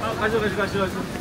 아, 가져, 가져, 가져, 가져.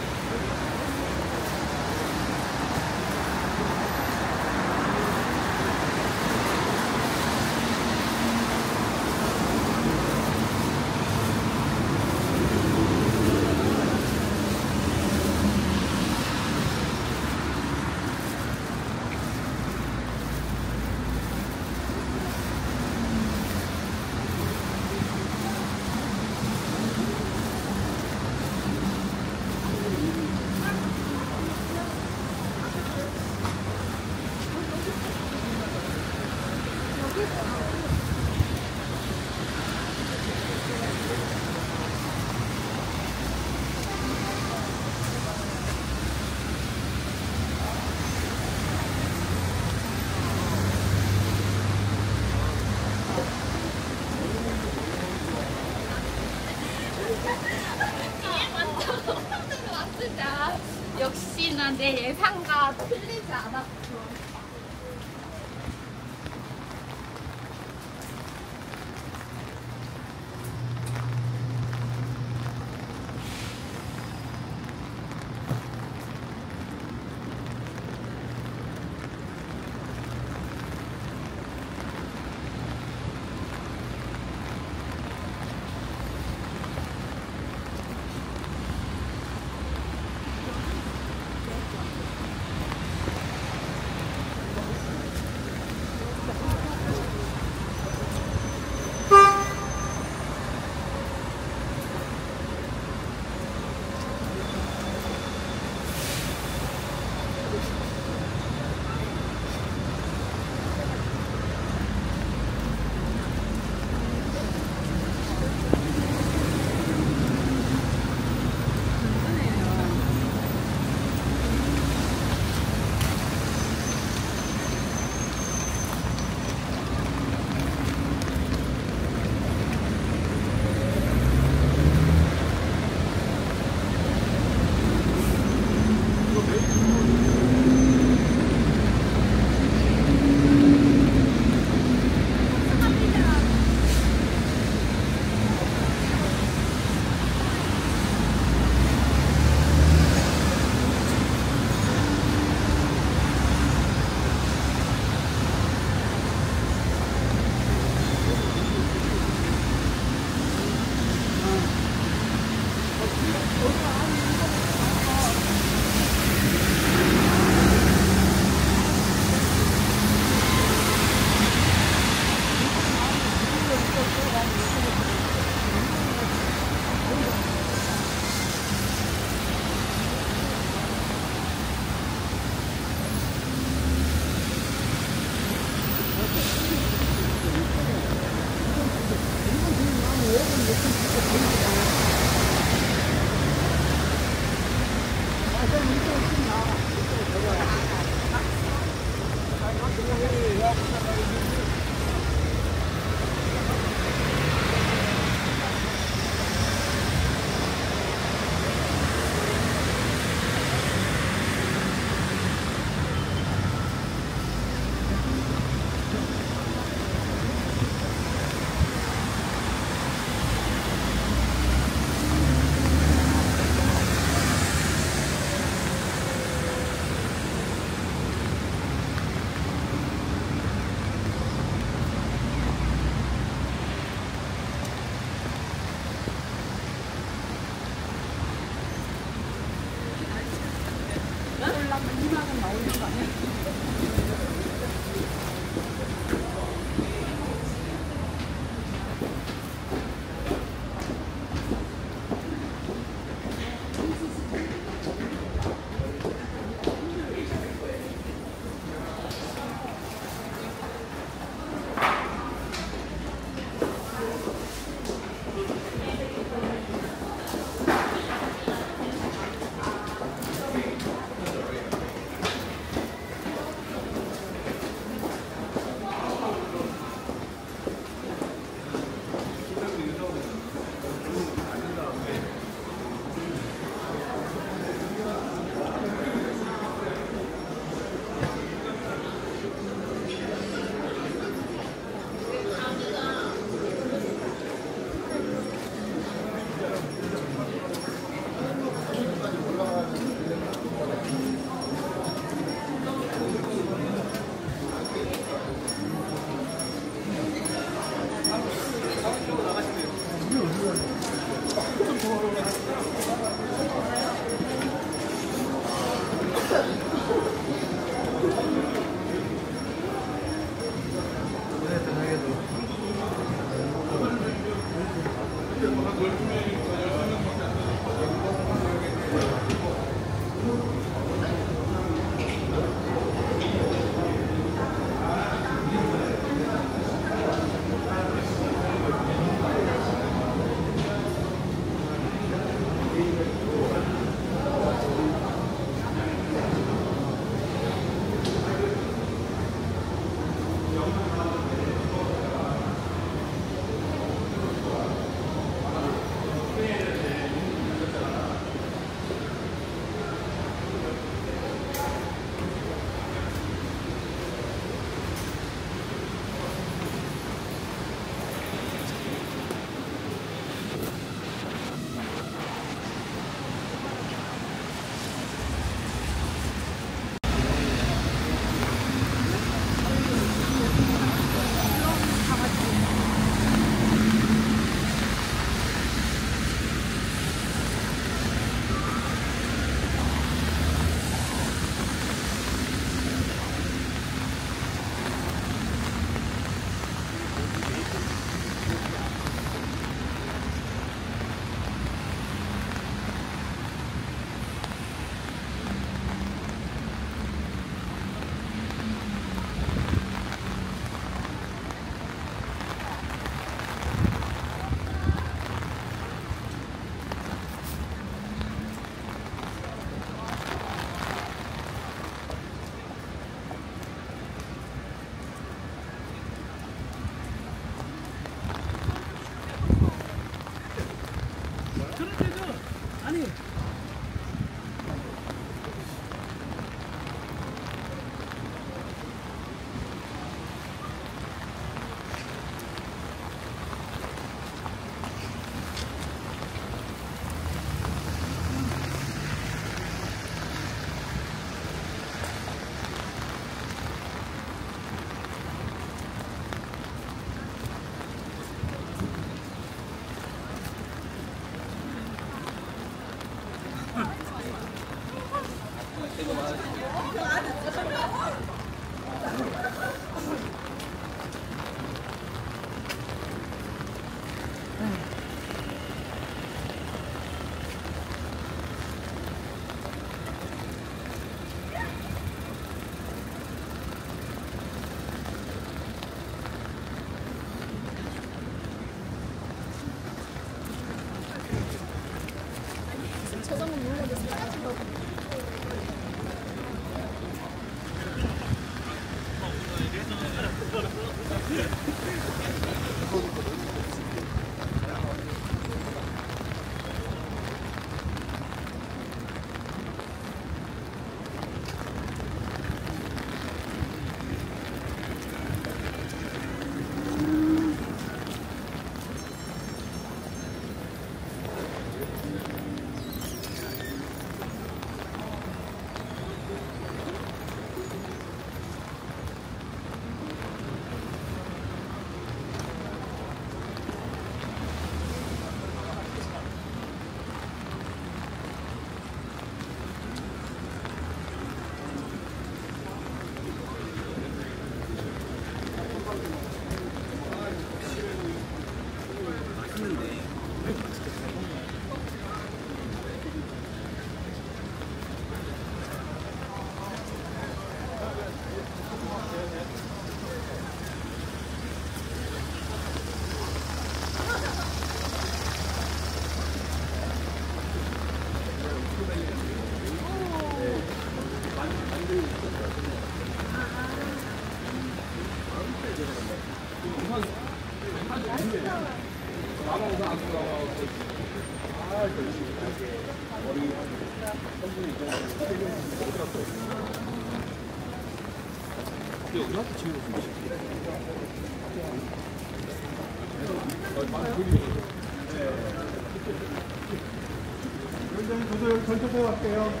위원장님 저도 여기 전투대 갈게요.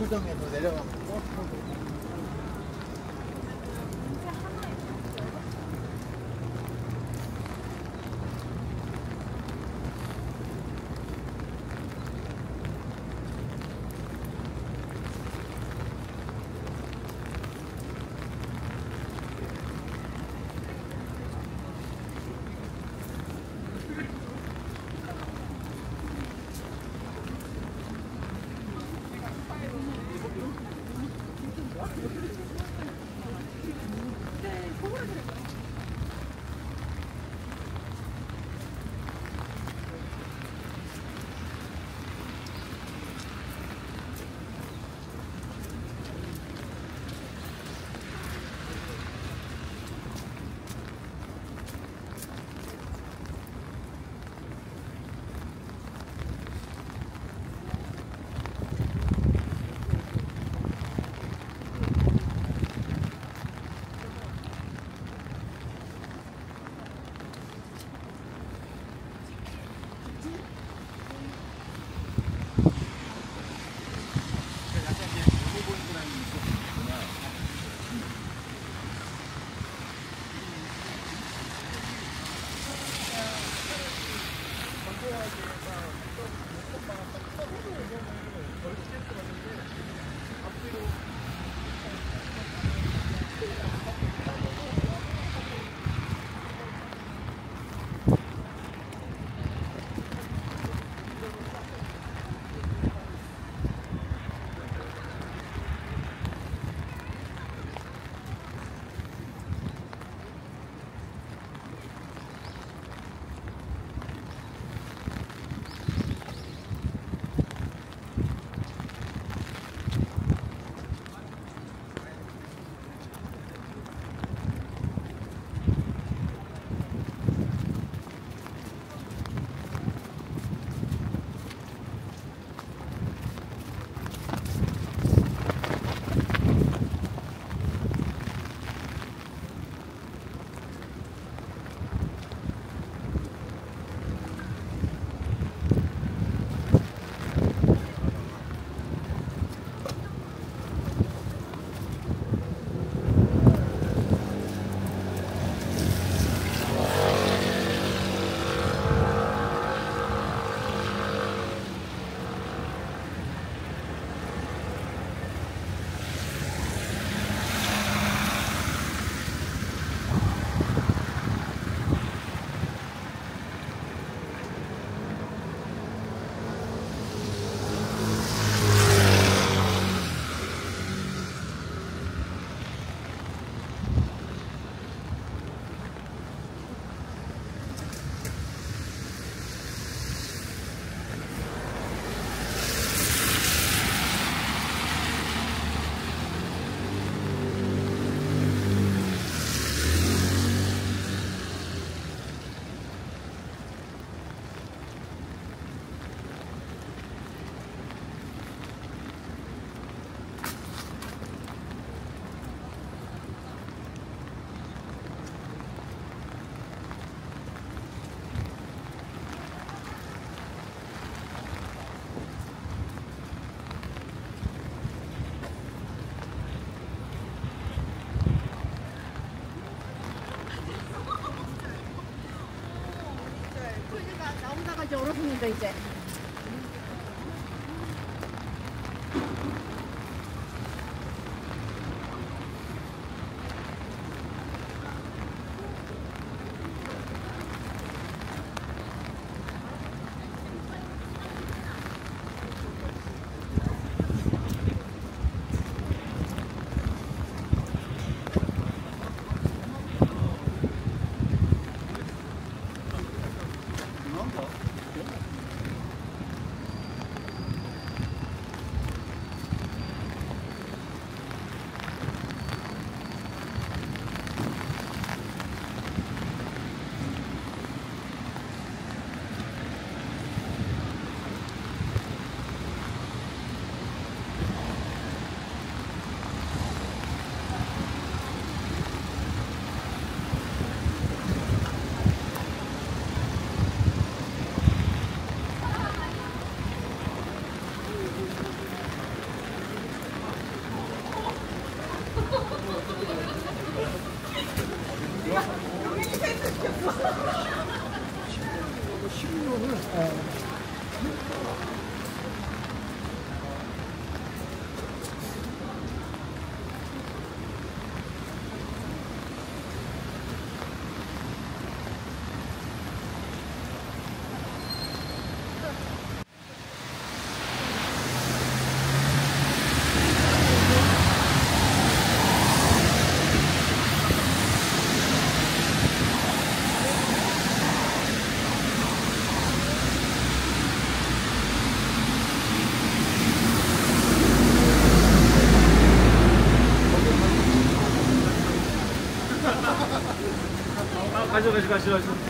압구정에서 내려가면 버스 타고 对对い、お願いします。